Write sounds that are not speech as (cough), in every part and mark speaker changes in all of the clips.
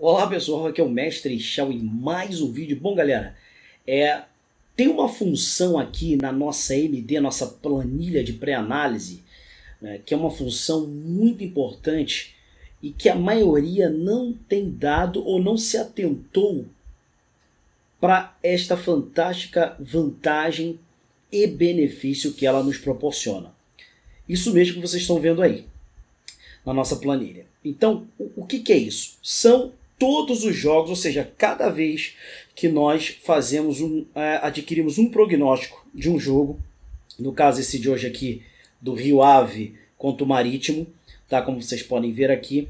Speaker 1: Olá pessoal, aqui é o Mestre Shao e mais um vídeo. Bom galera, é, tem uma função aqui na nossa MD, nossa planilha de pré-análise, né, que é uma função muito importante e que a maioria não tem dado ou não se atentou para esta fantástica vantagem e benefício que ela nos proporciona. Isso mesmo que vocês estão vendo aí na nossa planilha. Então, o, que, que é isso? São todos os jogos, ou seja, cada vez que nós fazemos um, é, adquirimos um prognóstico de um jogo, no caso esse de hoje aqui do Rio Ave contra o Marítimo, tá? Como vocês podem ver aqui.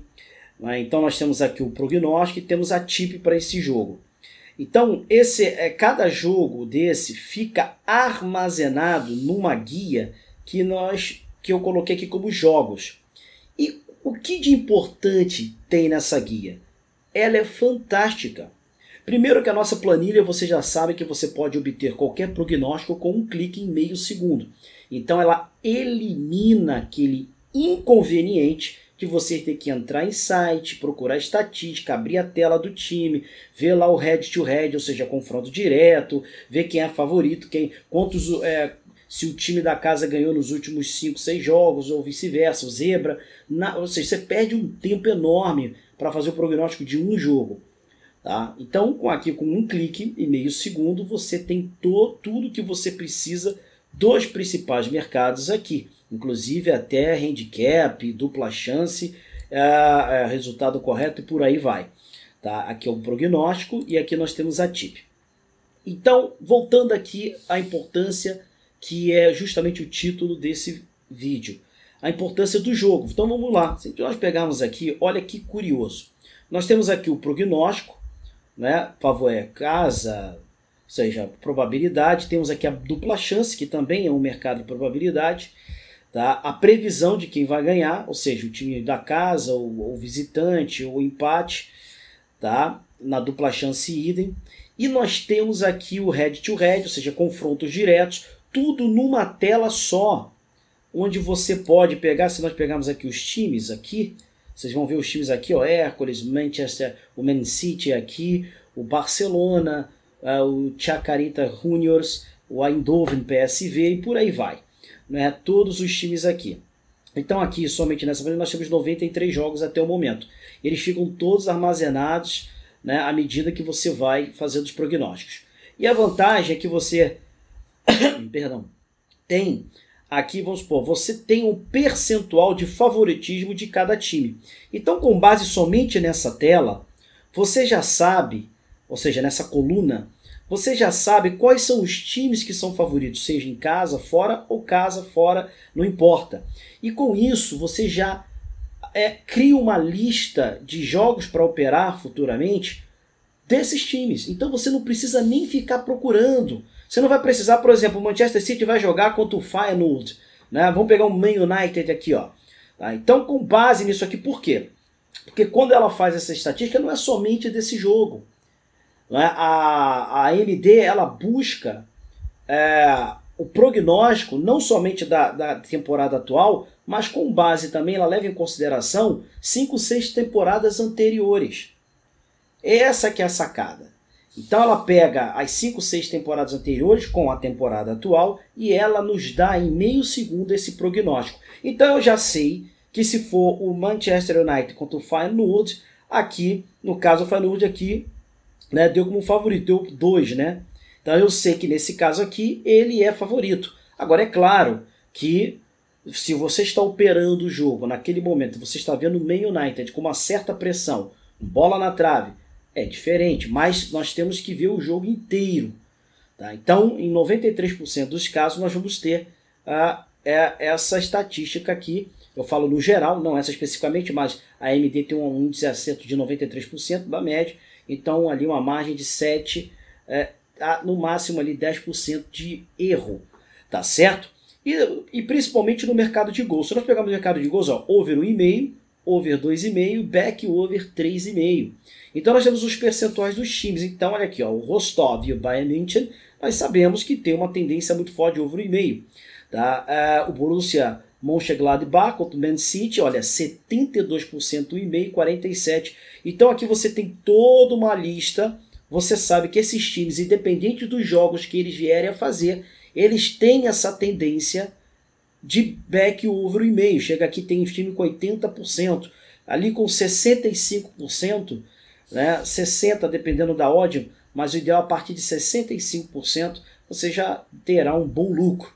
Speaker 1: Né? Então nós temos aqui o prognóstico e temos a tip para esse jogo. Então esse é cada jogo desse fica armazenado numa guia que nós que eu coloquei aqui como jogos. E o que de importante tem nessa guia? Ela é fantástica. Primeiro que a nossa planilha você já sabe que você pode obter qualquer prognóstico com um clique em meio segundo. Então ela elimina aquele inconveniente de você ter que entrar em site, procurar estatística, abrir a tela do time, ver lá o head to head, ou seja, confronto direto, ver quem é favorito, quem, quantos, é, se o time da casa ganhou nos últimos 5, 6 jogos, ou vice-versa, zebra. Na, ou seja, você perde um tempo enorme para fazer o prognóstico de um jogo. Tá? Então, com aqui com um clique e meio segundo, você tem to, tudo que você precisa dos principais mercados aqui, inclusive até handicap, dupla chance, é, é, resultado correto e por aí vai. Tá? Aqui é o prognóstico e aqui nós temos a tip. Então, voltando aqui à importância que é justamente o título desse vídeo a importância do jogo. Então vamos lá. Se nós pegarmos aqui, olha que curioso. Nós temos aqui o prognóstico, né? Favor é casa, ou seja, probabilidade. Temos aqui a dupla chance, que também é um mercado de probabilidade. Tá? A previsão de quem vai ganhar, ou seja, o time da casa, o, o visitante, o empate, tá? na dupla chance idem. E nós temos aqui o head to head, ou seja, confrontos diretos, tudo numa tela só onde você pode pegar, se nós pegarmos aqui os times aqui, vocês vão ver os times aqui, ó, Hércules, Manchester, o Man City aqui, o Barcelona, uh, o Chacarita Juniors, o Eindhoven PSV e por aí vai. Né? Todos os times aqui. Então aqui, somente nessa vez, nós temos 93 jogos até o momento. Eles ficam todos armazenados né, à medida que você vai fazendo os prognósticos. E a vantagem é que você (coughs) perdão, tem aqui vamos supor, você tem um percentual de favoritismo de cada time. Então, com base somente nessa tela, você já sabe, ou seja, nessa coluna, você já sabe quais são os times que são favoritos, seja em casa, fora ou casa, fora, não importa. E com isso, você já é, cria uma lista de jogos para operar futuramente desses times. Então você não precisa nem ficar procurando. Você não vai precisar, por exemplo, o Manchester City vai jogar contra o Feyenoord. Né? Vamos pegar o Man United aqui. Ó. Tá? Então, com base nisso aqui, por quê? Porque quando ela faz essa estatística, não é somente desse jogo. Né? A, a AMD ela busca é, o prognóstico não somente da, da temporada atual, mas com base também, ela leva em consideração 5, 6 temporadas anteriores. Essa que é a sacada. Então ela pega as 5, 6 temporadas anteriores com a temporada atual e ela nos dá em meio segundo esse prognóstico. Então eu já sei que se for o Manchester United contra o Feyenoord, aqui, no caso o Feyenoord aqui, né, deu como favorito, deu 2, né? Então eu sei que nesse caso aqui ele é favorito. Agora é claro que se você está operando o jogo naquele momento, você está vendo o Man United com uma certa pressão, bola na trave, é diferente, mas nós temos que ver o jogo inteiro. Tá? Então, em 93% dos casos, nós vamos ter a, é, essa estatística aqui. Eu falo no geral, não essa especificamente, mas a AMD tem um índice de acerto de 93% da média, então ali uma margem de 7, é, no máximo ali 10% de erro, tá certo? E, e, principalmente no mercado de gols. Se nós pegarmos o mercado de gols, ó, over 1,5, over 2,5, back over 3,5. Então nós temos os percentuais dos times. Então olha aqui, ó, o Rostov e o Bayern München, nós sabemos que tem uma tendência muito forte de over 1,5. Tá? Uh, o Borussia Mönchengladbach contra o Man City, olha, 72% e meio, 47%. Então aqui você tem toda uma lista, você sabe que esses times, independente dos jogos que eles vierem a fazer, eles têm essa tendência de back over o e-mail. Chega aqui, tem time com 80%, ali com 65%, né, 60% dependendo da ódio, mas o ideal a partir de 65% você já terá um bom lucro.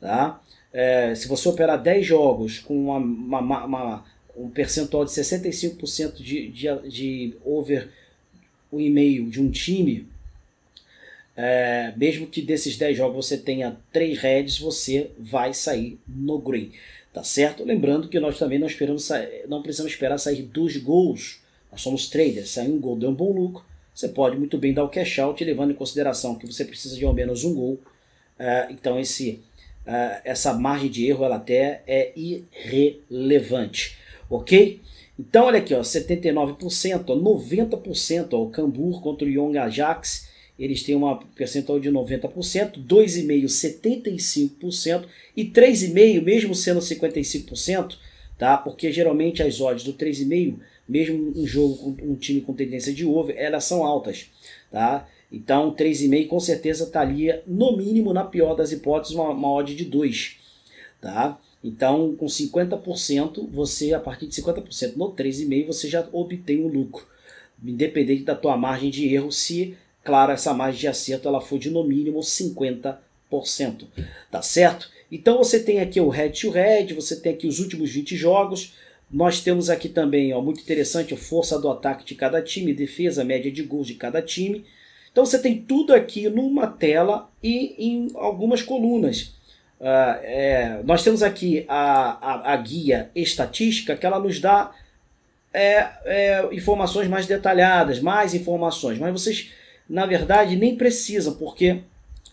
Speaker 1: Tá? É, se você operar 10 jogos com uma, uma, uma, um percentual de 65% de, de, de over o e-mail de um time, é, mesmo que desses 10 jogos você tenha 3 heads, você vai sair no green. Tá certo? Lembrando que nós também não, esperamos não precisamos esperar sair dos gols. Nós somos traders. Sair um gol deu um bom lucro. Você pode muito bem dar o cash out, levando em consideração que você precisa de ao menos um gol. Uh, então esse, uh, essa margem de erro ela até é irrelevante. Ok? Então olha aqui, ó, 79%, ó, 90%, ó, o Cambur contra o Young Ajax eles têm uma percentual de 90%, 2,5% 75% e 3,5% mesmo sendo 55%, tá? Porque geralmente as odds do 3,5%, mesmo um jogo com um time com tendência de over, elas são altas, tá? Então 3,5% com certeza estaria no mínimo na pior das hipóteses uma, uma odd de 2, tá? Então, com 50%, você, a partir de 50% no 3,5%, você já obtém um lucro. Independente da tua margem de erro, se Claro, essa margem de acerto ela foi de no mínimo 50%, tá certo? Então você tem aqui o head to head, você tem aqui os últimos 20 jogos. Nós temos aqui também, ó, muito interessante, a força do ataque de cada time, defesa, média de gols de cada time. Então você tem tudo aqui numa tela e em algumas colunas. Uh, é, nós temos aqui a, a, a, guia estatística que ela nos dá é, é, informações mais detalhadas, mais informações, mas vocês na verdade, nem precisam, porque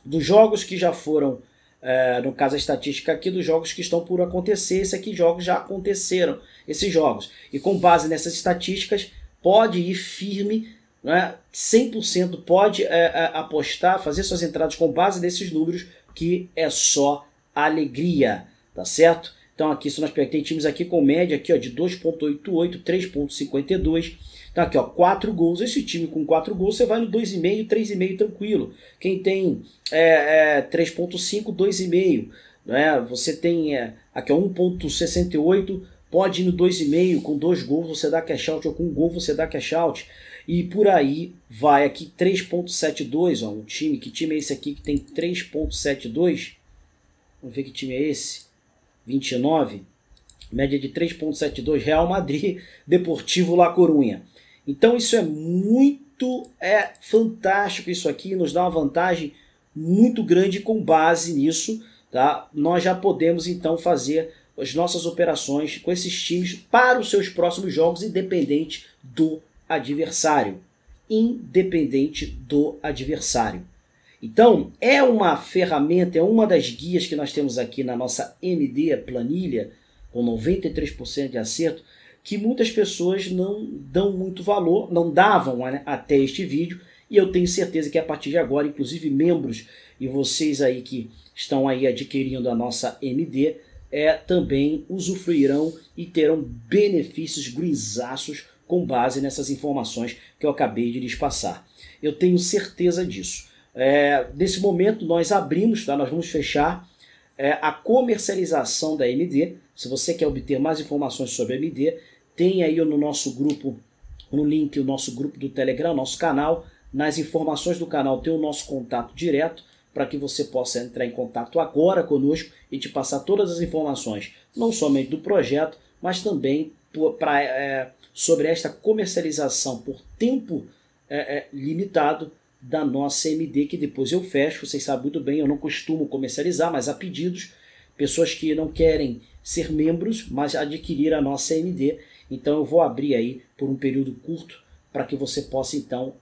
Speaker 1: dos jogos que já foram, é, no caso a estatística aqui, dos jogos que estão por acontecer, esses aqui jogos já aconteceram, esses jogos. E com base nessas estatísticas, pode ir firme, né, 100% pode é, é, apostar, fazer suas entradas com base nesses números, que é só alegria, tá certo? Então aqui, se nós tem times aqui com média aqui, ó, de 2.88, 3.52, Tá aqui, ó, 4 gols. Esse time com 4 gols, você vai no 2,5, 3,5 tranquilo. Quem tem é, é, 3,5, 2,5. Né? Você tem é, aqui 1,68, pode ir no 2,5, com 2 gols você dá cash out, ou com 1 gol você dá cash out. E por aí vai aqui 3.72, ó, um time, que time é esse aqui que tem 3.72? Vamos ver que time é esse. 29, média de 3.72, Real Madrid, (laughs) Deportivo La Corunha. Então isso é muito é fantástico isso aqui, nos dá uma vantagem muito grande com base nisso, tá? Nós já podemos então fazer as nossas operações com esses times para os seus próximos jogos, independente do adversário. Independente do adversário. Então, é uma ferramenta, é uma das guias que nós temos aqui na nossa MD planilha, com 93% de acerto, que muitas pessoas não dão muito valor, não davam né, até este vídeo, e eu tenho certeza que a partir de agora, inclusive membros e vocês aí que estão aí adquirindo a nossa MD, é, também usufruirão e terão benefícios grisaços com base nessas informações que eu acabei de lhes passar. Eu tenho certeza disso. É, nesse momento nós abrimos, tá? nós vamos fechar é, a comercialização da MD. Se você quer obter mais informações sobre a MD, tem aí no nosso grupo, no link, o nosso grupo do Telegram, nosso canal. Nas informações do canal tem o nosso contato direto para que você possa entrar em contato agora conosco e te passar todas as informações, não somente do projeto, mas também pra, é, sobre esta comercialização por tempo é, é, limitado da nossa MD, que depois eu fecho. Vocês sabem muito bem, eu não costumo comercializar, mas há pedidos, pessoas que não querem ser membros, mas adquirir a nossa MD então eu vou abrir aí por um período curto para que você possa então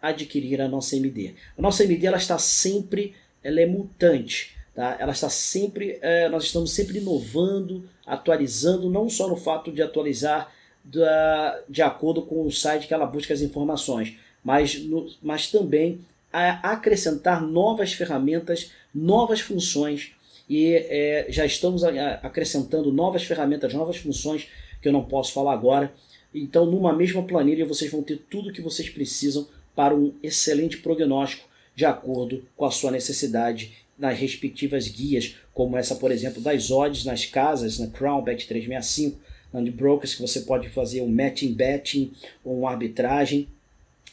Speaker 1: adquirir a nossa MD. A nossa MD ela está sempre, ela é mutante, tá? Ela está sempre, uh, nós estamos sempre inovando, atualizando, não só no fato de atualizar da, de acordo com o site que ela busca as informações, mas, no, mas também a acrescentar novas ferramentas, novas funções e é, já estamos acrescentando novas ferramentas, novas funções que eu não posso falar agora. Então, numa mesma planilha, vocês vão ter tudo o que vocês precisam para um excelente prognóstico de acordo com a sua necessidade nas respectivas guias, como essa, por exemplo, das odds nas casas, na Crown Bet 365, na Brokers, que você pode fazer um matching betting ou uma arbitragem,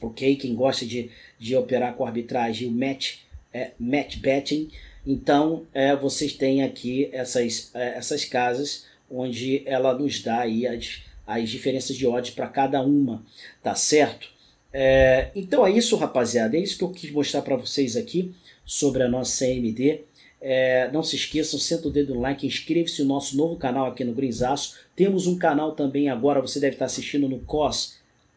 Speaker 1: ok? Quem gosta de, de operar com arbitragem, o match, é, match betting. Então, é, vocês têm aqui essas, é, essas casas onde ela nos dá aí as, as diferenças de odds para cada uma, tá certo? É, então é isso, rapaziada. É isso que eu quis mostrar para vocês aqui sobre a nossa CMD. É, não se esqueçam, senta o dedo no like, inscreva-se no nosso novo canal aqui no Grinzaço. Temos um canal também agora, você deve estar assistindo no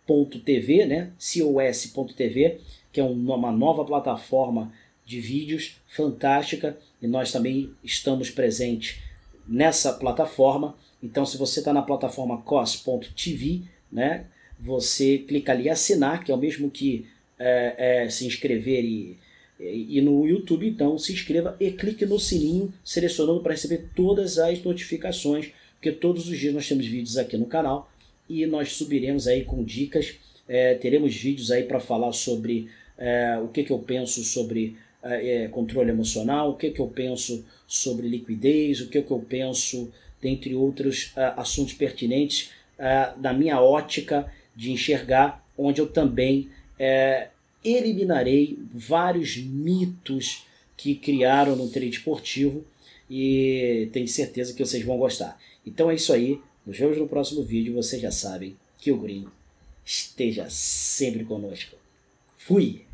Speaker 1: cos.tv, né? cos.tv, que é uma nova plataforma de vídeos fantástica e nós também estamos presentes nessa plataforma. Então, se você está na plataforma cos.tv, né, você clica ali assinar, que é o mesmo que é, é, se inscrever e, e, e, no YouTube, então se inscreva e clique no sininho, selecionando para receber todas as notificações, porque todos os dias nós temos vídeos aqui no canal e nós subiremos aí com dicas, é, teremos vídeos aí para falar sobre é, o que, que eu penso sobre é, é, controle emocional, o que, que eu penso sobre liquidez, o que, que eu penso, dentre outros uh, assuntos pertinentes, da minha ótica de enxergar, onde eu também eliminarei vários mitos que criaram no trade esportivo e tenho certeza que vocês vão gostar. Então é isso aí, nos vemos no próximo vídeo, vocês já sabem que o Green esteja sempre conosco. Fui!